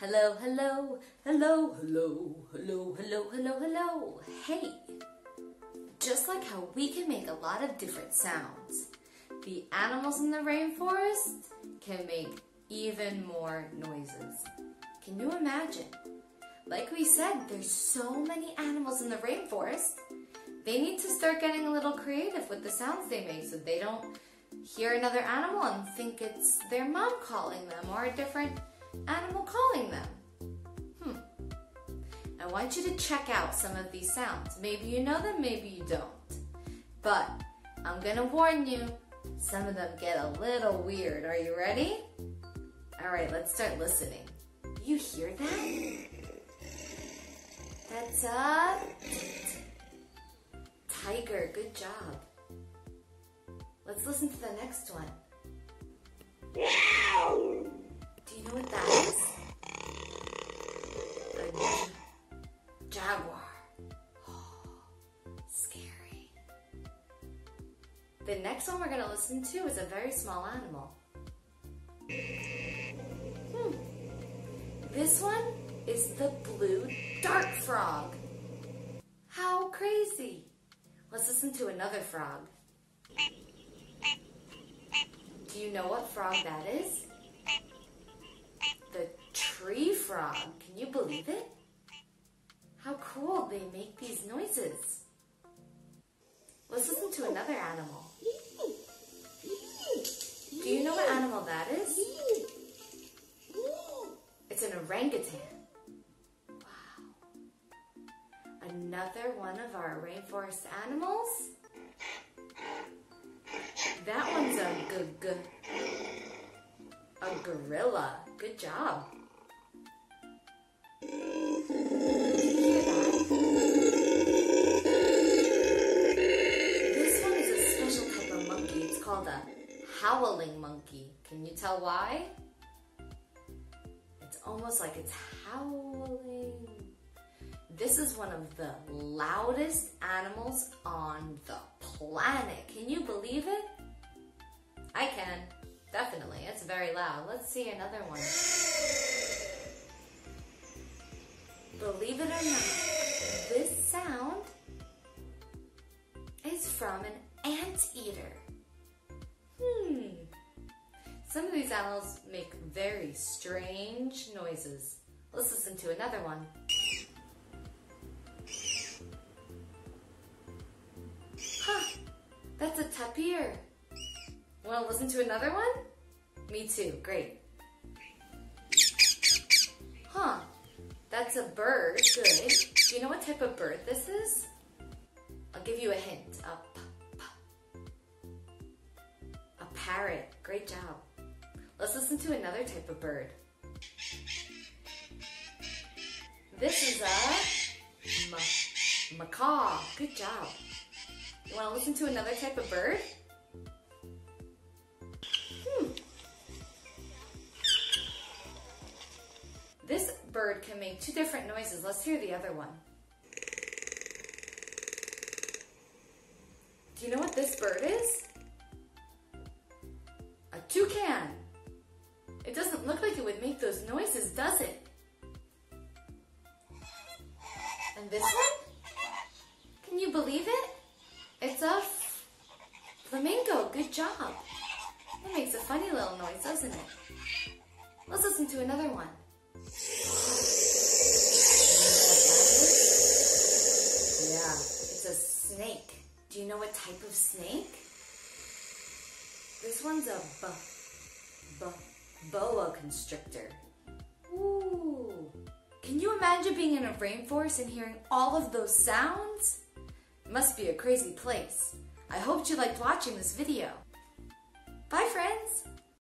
Hello, hello, hello, hello, hello, hello, hello, hello. Hey, just like how we can make a lot of different sounds, the animals in the rainforest can make even more noises. Can you imagine? Like we said, there's so many animals in the rainforest. They need to start getting a little creative with the sounds they make so they don't hear another animal and think it's their mom calling them or a different animal calling them. Hmm. I want you to check out some of these sounds. Maybe you know them, maybe you don't. But I'm gonna warn you, some of them get a little weird. Are you ready? All right, let's start listening. You hear that? That's a tiger. Good job. Let's listen to the next one. The next one we're going to listen to is a very small animal. Hmm. This one is the blue dart frog. How crazy! Let's listen to another frog. Do you know what frog that is? The tree frog. Can you believe it? How cool they make these noises. Let's listen to another animal. Another one of our rainforest animals? That one's a g g a gorilla. Good job. This one is a special type of monkey. It's called a howling monkey. Can you tell why? It's almost like it's howling. This is one of the loudest animals on the planet. Can you believe it? I can. Definitely. It's very loud. Let's see another one. Believe it or not, this sound is from an anteater. Hmm. Some of these animals make very strange noises. Let's listen to another one. That's a tapir. Want to listen to another one? Me too, great. Huh, that's a bird, good. Do you know what type of bird this is? I'll give you a hint. A, a parrot, great job. Let's listen to another type of bird. This is a macaw, good job. You want to listen to another type of bird? Hmm. This bird can make two different noises. Let's hear the other one. Do you know what this bird is? A toucan. It doesn't look like it would make those noises, does it? And this one? Can you believe it? Flamingo. Good job. It makes a funny little noise, doesn't it? Let's listen to another one. Yeah, it's a snake. Do you know what type of snake? This one's a boa constrictor. Ooh. Can you imagine being in a rainforest and hearing all of those sounds? Must be a crazy place. I hope you liked watching this video. Bye friends!